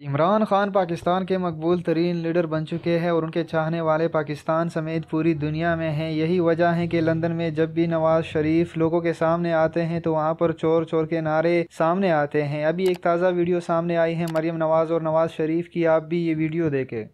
इमरान खान पाकिस्तान के मकबूल तरीन लीडर बन चुके हैं और उनके चाहने वाले पाकिस्तान समेत पूरी दुनिया में हैं। यही वजह है कि लंदन में जब भी नवाज़ शरीफ लोगों के सामने आते हैं तो वहाँ पर चोर चोर के नारे सामने आते हैं। अभी एक ताज़ा वीडियो सामने आई है, मरियम नवाज़ और नवाज़ शरीफ की। आप भी ये वीडियो देखें।